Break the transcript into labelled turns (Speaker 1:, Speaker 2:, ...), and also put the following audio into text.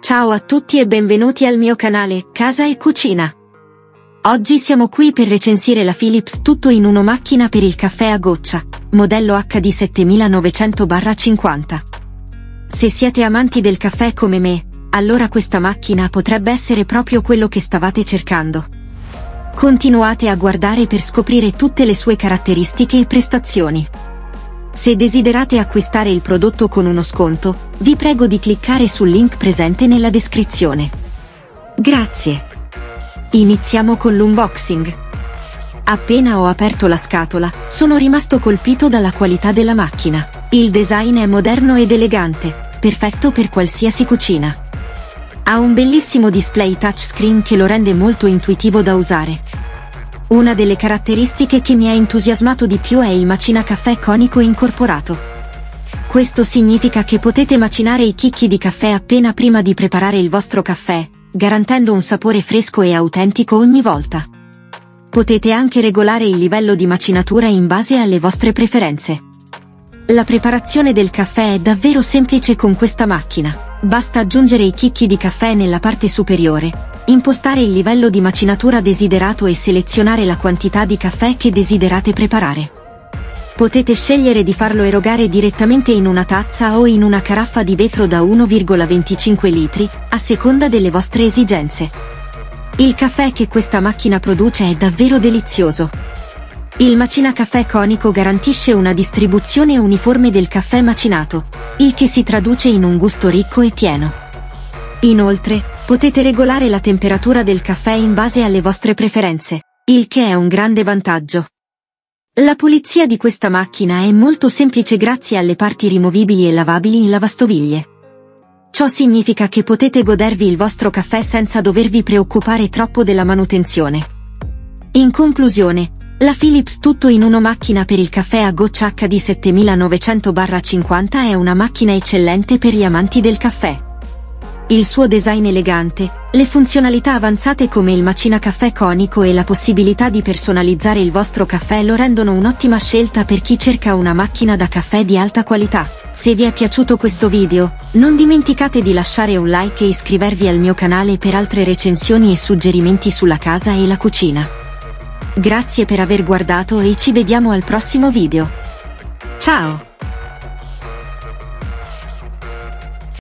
Speaker 1: Ciao a tutti e benvenuti al mio canale Casa e Cucina. Oggi siamo qui per recensire la Philips tutto in uno macchina per il caffè a goccia, modello HD 7900-50. Se siete amanti del caffè come me, allora questa macchina potrebbe essere proprio quello che stavate cercando. Continuate a guardare per scoprire tutte le sue caratteristiche e prestazioni. Se desiderate acquistare il prodotto con uno sconto, vi prego di cliccare sul link presente nella descrizione. Grazie. Iniziamo con l'unboxing. Appena ho aperto la scatola, sono rimasto colpito dalla qualità della macchina. Il design è moderno ed elegante, perfetto per qualsiasi cucina. Ha un bellissimo display touchscreen che lo rende molto intuitivo da usare, una delle caratteristiche che mi ha entusiasmato di più è il macina caffè conico incorporato. Questo significa che potete macinare i chicchi di caffè appena prima di preparare il vostro caffè, garantendo un sapore fresco e autentico ogni volta. Potete anche regolare il livello di macinatura in base alle vostre preferenze. La preparazione del caffè è davvero semplice con questa macchina. Basta aggiungere i chicchi di caffè nella parte superiore, impostare il livello di macinatura desiderato e selezionare la quantità di caffè che desiderate preparare. Potete scegliere di farlo erogare direttamente in una tazza o in una caraffa di vetro da 1,25 litri, a seconda delle vostre esigenze. Il caffè che questa macchina produce è davvero delizioso. Il macina caffè conico garantisce una distribuzione uniforme del caffè macinato, il che si traduce in un gusto ricco e pieno. Inoltre, Potete regolare la temperatura del caffè in base alle vostre preferenze, il che è un grande vantaggio. La pulizia di questa macchina è molto semplice grazie alle parti rimovibili e lavabili in lavastoviglie. Ciò significa che potete godervi il vostro caffè senza dovervi preoccupare troppo della manutenzione. In conclusione, la Philips tutto in uno macchina per il caffè a goccia HD 7900-50 è una macchina eccellente per gli amanti del caffè. Il suo design elegante, le funzionalità avanzate come il macina caffè conico e la possibilità di personalizzare il vostro caffè lo rendono un'ottima scelta per chi cerca una macchina da caffè di alta qualità. Se vi è piaciuto questo video, non dimenticate di lasciare un like e iscrivervi al mio canale per altre recensioni e suggerimenti sulla casa e la cucina. Grazie per aver guardato e ci vediamo al prossimo video. Ciao!